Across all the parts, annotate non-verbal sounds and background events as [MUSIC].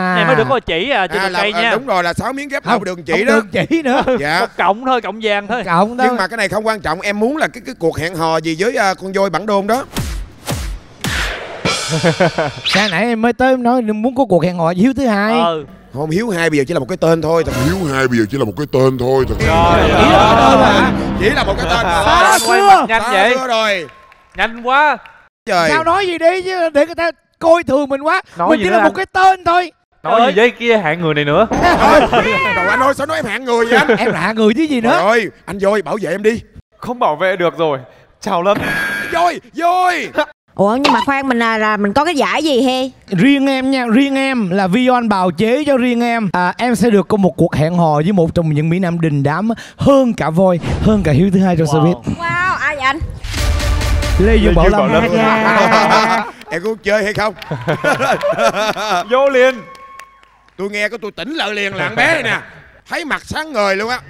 À. này mới được có chỉ à chưa à, được là, cây à, nha. đúng rồi là sáu miếng ghép không đường chỉ không đó. chỉ nữa. Dạ. một cộng thôi cộng vàng thôi. Cộng đó nhưng mà cái này không quan trọng em muốn là cái cái cuộc hẹn hò gì với à, con voi bản đôn đó. [LAUGHS] Sáng nãy em mới tới em nói muốn có cuộc hẹn hò với hiếu thứ hai? Ờ không hiếu hai bây giờ chỉ là một cái tên thôi thật. Hiếu hai bây giờ chỉ là một cái tên thôi thật. Rồi Ý là cái tên là chỉ là một cái tên thôi. Xa quay xưa. mặt nhanh Xa vậy? xưa rồi. Nhanh quá. Trời. Sao nói gì đi chứ để người ta coi thường mình quá. Nói mình chỉ là một cái tên thôi nói gì với kia hạng người này nữa? Trời [LAUGHS] Trời anh ơi sao nói em hạng người vậy anh? Em lạ người chứ gì Trời nữa ơi anh voi bảo vệ em đi. Không bảo vệ được rồi. Chào Lâm. [LAUGHS] Voi voi ủa nhưng mà khoan mình là, là mình có cái giải gì he? Riêng em nha riêng em là Vion bào chế cho riêng em. À, em sẽ được có một cuộc hẹn hò với một trong những mỹ nam đình đám hơn cả voi hơn cả hiếu thứ hai trong Wow. showbiz. Wow ai vậy anh? Lê dương bảo Lâm. [LAUGHS] em có chơi hay không? Vô liền tôi nghe có tôi tỉnh lại liền là bé này nè. Thấy mặt sáng ngời luôn á.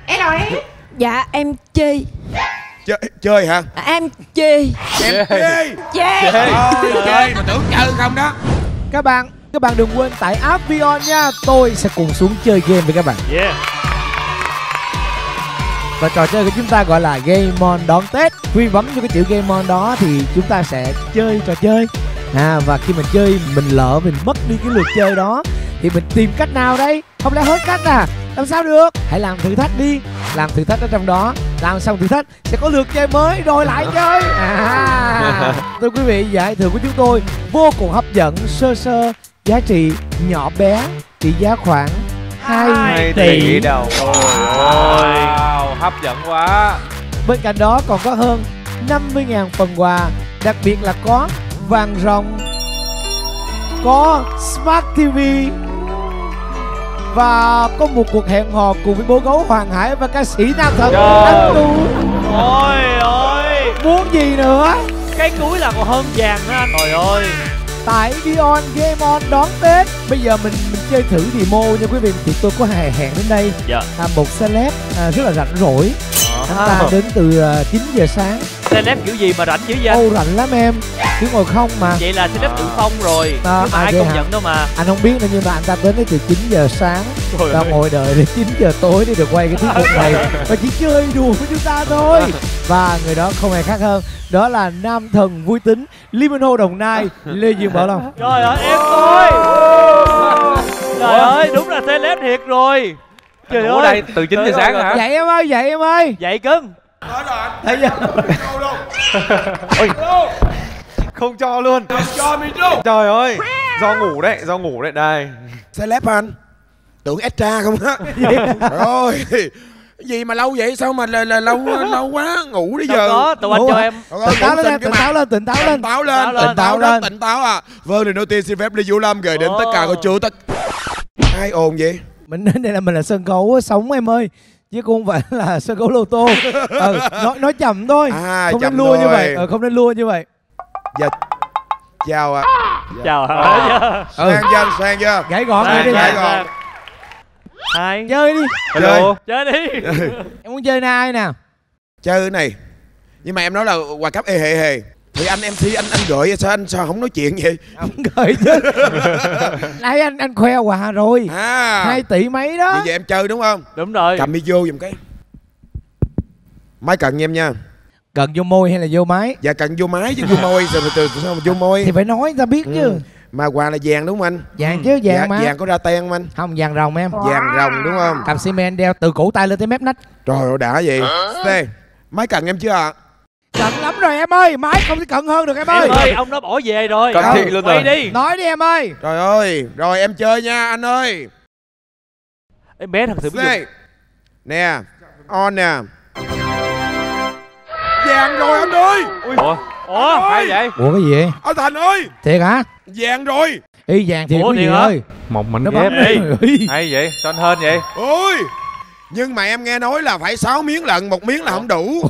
Dạ em chê chơi chơi hả? À, em chê em chơi chê Ôi, chơi mà tưởng chơi không đó. Các bạn các bạn đừng quên tải app Vion nha. Tôi sẽ cùng xuống chơi game với các bạn. Yeah. Và trò chơi của chúng ta gọi là Game On đón Tết. Khi bấm cho cái chữ Game On đó thì chúng ta sẽ chơi trò chơi. À, và khi mình chơi mình lỡ mình mất đi cái lượt chơi đó thì mình tìm cách nào đây? Không lẽ hết cách à? Làm sao được? Hãy làm thử thách đi. Làm thử thách ở trong đó. Làm xong thử thách sẽ có lượt chơi mới. Rồi lại [LAUGHS] chơi. À. Thưa quý vị giải thưởng của chúng tôi vô cùng hấp dẫn sơ sơ giá trị nhỏ bé trị giá khoảng 2 Hai tỷ. tỷ đầu ôi Wow Hấp dẫn quá. Bên cạnh đó còn có hơn 50.000 phần quà Đặc biệt là có vàng rồng Có Smart TV Và có một cuộc hẹn hò cùng với bố gấu Hoàng Hải và ca sĩ nam thần. Trời. Anh Tu ôi ôi. Muốn gì nữa? Cái cuối là còn hơn vàng nữa anh. Trời ơi. Tại Vion Game On đón Tết. Bây giờ mình mình chơi thử demo nha quý vị. Thì tôi có hẹn hẹn đến đây. Dạ. À, Một celeb à, rất là rảnh rỗi. Anh ta đến từ à, 9 giờ sáng celeb kiểu gì mà rảnh dữ vậy? Anh Ô rảnh lắm em Cứ ngồi không mà. Vậy là celeb tự phong rồi À, nhưng mà à, ai công hả? nhận đâu mà. Anh không biết nữa nhưng mà anh ta đến từ 9 giờ sáng. Trời và ơi. ngồi đợi đến 9 giờ tối để được quay cái tiết mục này. Và chỉ chơi đùa với chúng ta thôi. Và người đó không hề khác hơn đó là nam thần vui tính Limon Ho Đồng Nai Lê Dương Bảo Long. Trời ơi em tôi trời ơi! đúng là celeb thiệt rồi. Trời Ủa ơi. đây từ 9 giờ sáng hả? Dậy em ơi dậy em ơi. Dậy cưng thấy chưa? Không cho luôn. Trời ơi. Do ngủ đấy Do ngủ đấy Đây. Celeb anh. Tưởng extra không á. [LAUGHS] Cái gì mà lâu vậy? Sao mà là, là lâu lâu quá ngủ đi đâu giờ? có tụi anh cho em tỉnh táo lên tỉnh em, cái tỉnh táo lên tỉnh táo lên. tỉnh táo lên Tỉnh táo lên. tỉnh táo à. Vâng thì đầu tiên xin phép Lê Vũ Lâm gửi đến tất cả cô chú tất ai ồn vậy? Mình đến [LAUGHS] đây là mình là sân khấu sống em ơi chứ cũng không phải [LAUGHS] là sân khấu lô tô. Ừ, nói nói chậm thôi. À không chậm nên lua như thôi. vậy ừ, không nên lua như vậy. Dạ. chào ạ. Chào Ờ. hả ừ. sang chưa sang chưa gãy gọn Sang, đi đi. gãy gọn. Hai. Chơi đi. Hello. Chơi đi. Em muốn chơi ai nè? Chơi cái này. Nhưng mà em nói là quà cấp ê hề hề thì anh MC anh anh gửi sao? Anh sao không nói chuyện vậy? Không gửi chứ. [LAUGHS] Nãy anh anh khoe quà rồi. À. Hai tỷ mấy đó. Vậy em chơi đúng không? Đúng rồi. Cầm đi vô giùm cái. Máy cần em nha. Cần vô môi hay là vô máy? Dạ cần vô máy chứ vô môi. Rồi từ từ sao mà vô môi? Thì phải nói người ta biết chứ. Ừ. mà quà là vàng đúng không anh? Vàng chứ vàng dạ, mà. vàng có ra ten không anh? Không vàng rồng em. Vàng rồng đúng không? Cầm xi men đeo từ cổ tay lên tới mép nách. Trời ơi đã vậy. Đây, máy cần em chưa ạ cận lắm rồi em ơi máy không thể cận hơn được em ơi em ơi. ông nó bỏ về rồi. Cận thị luôn rồi. đi. Nói đi em ơi. Trời ơi rồi em chơi nha anh ơi. Em bé thật sự biết nè on nè. Vàng rồi anh ơi. Ủa? Ủa Hay vậy? Ủa cái gì anh thành ơi. Thiệt hả? Vàng rồi. Y vàng thiệt Ủa, vị thiệt hả? ơi Một mình nó ghép đi. Hay vậy Sao anh hên vậy? Ôi nhưng mà em nghe nói là phải 6 miếng lận một miếng là không đủ.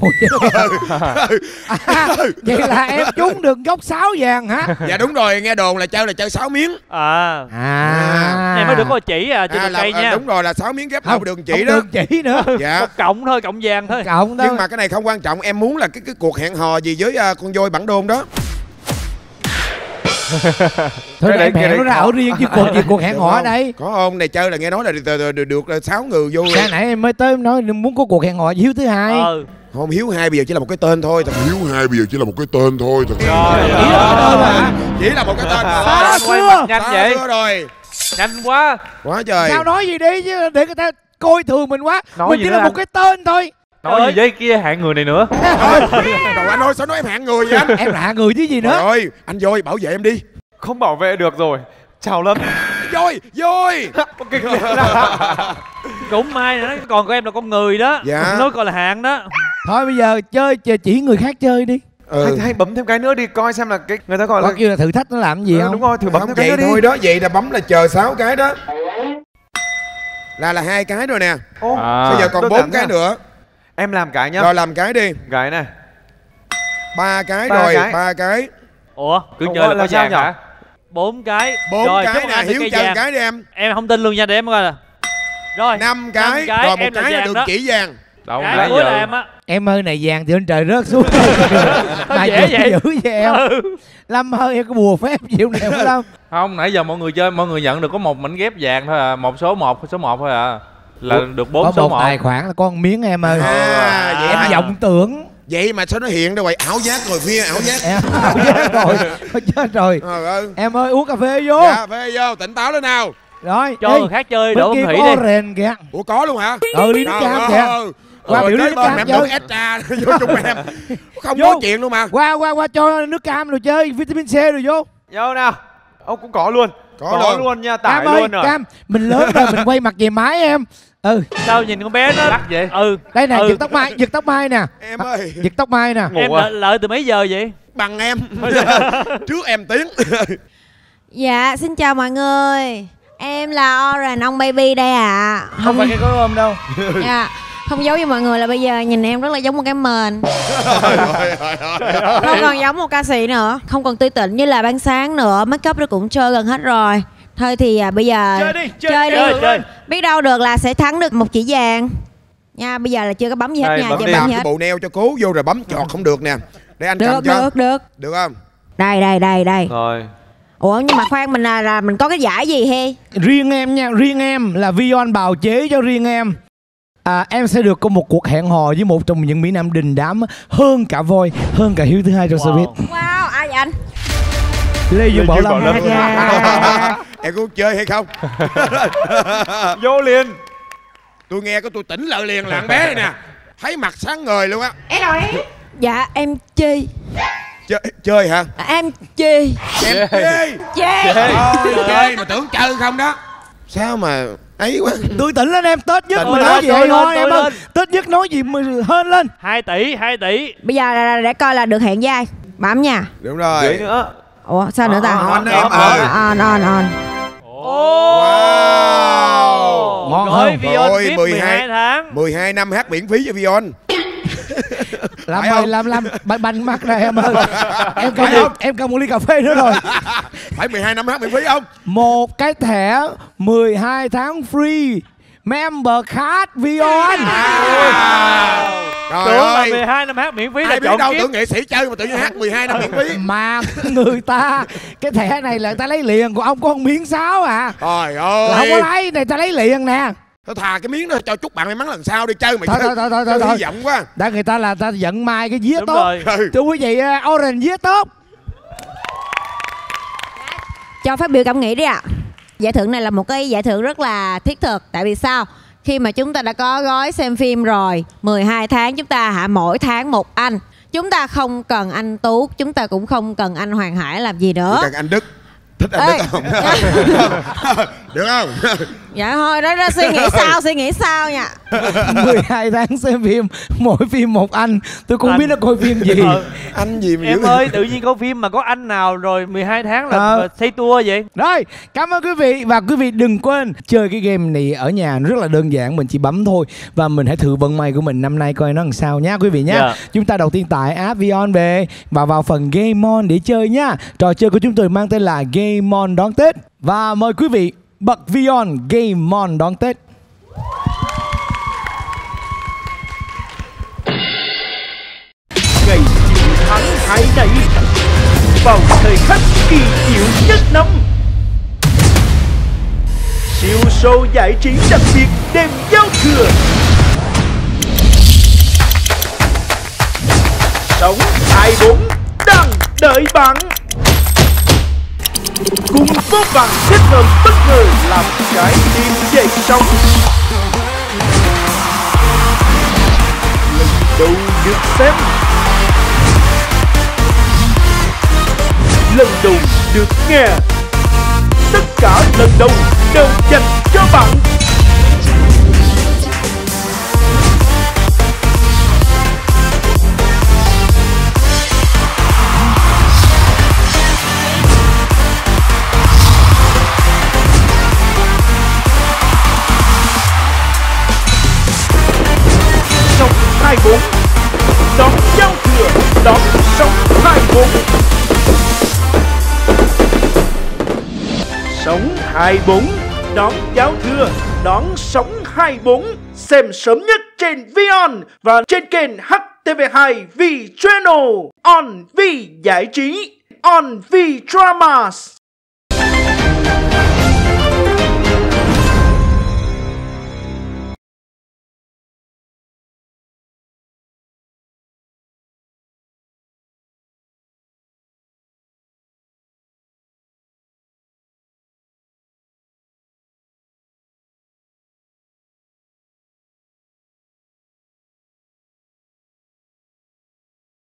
À, vậy là em trúng được góc sáu vàng hả? Dạ đúng rồi nghe đồn là chơi là chơi 6 miếng. À. À. Này mới được có chỉ à chưa à, là, cây à, nha. đúng rồi là 6 miếng ghép không đường chỉ không đó. được chỉ nữa. Dạ. một cộng thôi cộng vàng thôi. Cộng đó nhưng mà cái này không quan trọng em muốn là cái cái cuộc hẹn hò gì với à, con voi bản đôn đó thôi hẹn đấy nó ra ở riêng chứ cuộc gì cuộc hẹn hò ở đây? Có không này chơi là nghe nói là được, được, được, được, được 6 người vô sáng nãy em mới tới em nói muốn có cuộc hẹn hò hiếu thứ hai? Ờ. Không hiếu hai bây giờ chỉ là một cái tên thôi. Thật Hiếu hai bây giờ chỉ là một cái tên thôi. Thật tên là chỉ là một cái tên thôi. Xa quay xưa. mặt nhanh vậy. xưa rồi. Nhanh quá. Quá trời. Sao nói gì đi chứ để người ta coi thường mình quá. Nói mình chỉ là một cái tên thôi nói gì với kia hạng người này nữa? Trời [LAUGHS] anh ơi sao nói em hạng người vậy anh? Em lạ người chứ gì Trời nữa ơi anh voi bảo vệ em đi. Không bảo vệ được rồi. Chào lâm. [LAUGHS] Voi voi [LAUGHS] cũng may là nó còn của em là con người đó. Dạ. nói còn là hạng đó. Thôi bây giờ chơi chơi chỉ người khác chơi đi. Ừ. hay, hay bấm thêm cái nữa đi coi xem là cái người ta gọi là kêu là thử thách nó làm gì Ừ, không? đúng rồi thử bấm không thêm cái vậy nữa đi. thôi đó vậy là bấm là chờ sáu cái đó. Là là hai cái rồi nè. Ô, À. bây giờ còn bốn cái nữa em làm cái nhá. Rồi làm cái đi. Cái này. Ba cái Ba rồi cái. ba cái. Ủa cứ Ủa, chơi là là có sao vàng nhở? hả? Bốn cái. Bốn rồi cái nè hiếu chơi vàng. cái đi em. Em không tin luôn nha để em coi nè. Rồi năm cái, cái, rồi một em cái là được đó. chỉ vàng. Đâu cái nãy cuối là em á. Em ơi này vàng thì lên trời rớt xuống. Mà [LAUGHS] dễ vậy. dữ vậy em. Ừ. lâm ơi em có bùa phép chịu này phải không không nãy giờ mọi người chơi mọi người nhận được có một mảnh ghép vàng thôi à. Một số một số một thôi à là được có bốn số một tài khoản là con miếng em ơi. À vậy em hả? vọng tưởng. Vậy mà sao nó hiện ra vậy? Ảo giác rồi phia ảo giác. Em [LAUGHS] không chết rồi chết rồi. Ơi em ơi uống cà phê vô. Dạ phê vô tỉnh táo lên nào. Rồi cho đi. người khác chơi đổ không thủy có đi. orange kìa ủa có luôn hả? Ừ ly nước cam kìa. Qua biểu nước cam em được extra vô chung em. Không Vô. nói chuyện luôn mà. Qua qua qua cho nước cam rồi chơi vitamin C rồi vô. Vô nào. Ông cũng có luôn. Có luôn. nha tải cam ơi luôn rồi. Cam mình lớn rồi mình quay mặt về máy em ừ. Sao nhìn con bé nó lắc vậy? Ừ. Đây nè Ừ. giật tóc mai giật tóc mai nè. Em ơi. Giật tóc mai nè. Ngủ em à? đợi, lợi từ mấy giờ vậy? Bằng em. [LAUGHS] Trước em tiến [LAUGHS] Dạ, xin chào mọi người. Em là Orange ông baby đây ạ. Không phải cái có ôm đâu. [LAUGHS] Dạ Không giấu với mọi người là bây giờ nhìn em rất là giống một cái mền. Không còn giống một ca sĩ nữa Không còn tươi tỉnh như là ban sáng nữa. Make up nó cũng trôi gần hết rồi Thôi thì à, bây giờ Chơi đi, chơi, chơi đi. chơi chơi. Biết đâu được là sẽ thắng được một chỉ vàng. Nha, bây giờ là chưa có bấm gì hết Đây, nha bấm Chưa đi. bấm làm gì cái hết. bộ neo cho cố vô rồi bấm chọt không được nè. Để anh cầm Được, cho. được, được. Được không? Đây, đây, đây, đây. Rồi. Ủa nhưng mà khoan mình là, là mình có cái giải gì he? Riêng em nha riêng em là Vion bào chế cho riêng em. À, em sẽ được có một cuộc hẹn hò với một trong những mỹ nam đình đám hơn cả voi hơn cả hiếu thứ hai trong Wow. showbiz. Wow, ai vậy anh? lê dương bảo lâm [LAUGHS] em có chơi hay không? [LAUGHS] Vô liền. Tôi nghe có tôi tỉnh lại liền là bé này nè. Thấy mặt sáng ngời luôn á. Dạ em chê chơi chơi hả? À, Em chê. Em chơi Chê. Ôi, chơi mà tưởng chơi không đó. Sao mà ấy quá. Tôi tỉnh lên em tết nhất Tỉnh mình nói gì hay tôi em ơi. tết nhất nói gì mà hơn lên. 2 tỷ 2 tỷ. Bây giờ là, để coi là được hẹn với ai. Bấm nha. Đúng rồi. Nữa Ủa sao nữa ta? On đó, em đó. ơi. On on on Ồ. Ngon không? Vion VIP 12 12 tháng 12 năm hát miễn phí cho Vion. Làm không? làm làm. Banh banh mắt ra em ơi. [LAUGHS] Em cần một, em cần một ly cà phê nữa rồi. [LAUGHS] Phải 12 năm hát miễn phí không? Một cái thẻ 12 tháng free. Member card Vion trời Tưởng là ơi. 12 năm hát miễn phí là ai biết chọn đâu kiếp. tưởng nghệ sĩ chơi mà tự nhiên hát 12 năm miễn phí. Mà người ta cái thẻ này là người ta lấy liền của ông có một miếng sáo à. Trời là không có ơi lấy này ta lấy liền nè. Thôi thà cái miếng đó cho chúc bạn may mắn lần sau đi chơi mày Thôi, chơi. thôi, thôi, thôi, Chơi thôi. hy vọng quá. Đã người ta là ta giận mai cái vía Đúng tốt. rồi. Ừ. thưa quý vị uh, orange vía tốt. Cho phát biểu cảm nghĩ đi ạ. Giải thưởng này là một cái giải thưởng rất là thiết thực Tại vì sao? Khi mà chúng ta đã có gói xem phim rồi 12 tháng chúng ta hạ mỗi tháng một anh. Chúng ta không cần anh Tú Chúng ta cũng không cần anh Hoàng Hải làm gì nữa. Cần anh Đức. Thích anh Ê. Đức không [LAUGHS] [LAUGHS] được không [LAUGHS] Dạ thôi đó, đó suy nghĩ [LAUGHS] sao suy nghĩ sao nha [LAUGHS] 12 tháng xem phim mỗi phim một anh tôi cũng Anh. biết nó coi phim gì Ờ, anh gì mà Em ơi tự nhiên có phim mà có anh nào rồi 12 tháng là Ờ. xây tour vậy Rồi, cảm ơn quý vị và quý vị đừng quên chơi cái game này ở nhà nó rất là đơn giản, mình chỉ bấm thôi và mình hãy thử vận may của mình năm nay coi nó làm sao nha quý vị nhé. Dạ. Chúng ta đầu tiên tải app Vion về và vào phần Game On để chơi nhá. Trò chơi của chúng tôi mang tên là Game On đón Tết và mời quý vị Bậc Vion Game Mon đón Tết. Ngày chiến thắng hai này, vào thời khắc kỳ diệu nhất năm. Siêu show giải trí đặc biệt đêm giao thừa. Sống 24 đang đợi bạn vô vàn kết hợp bất ngờ làm trái tim dậy sóng Lần đầu được xem. Lần đầu được nghe. Tất cả lần đầu đều dành cho bạn. 24 Đón giáo thừa Đón Sống 24 Xem sớm nhất trên Vion Và trên kênh HTV2 V Channel, On V Giải trí, On V Dramas.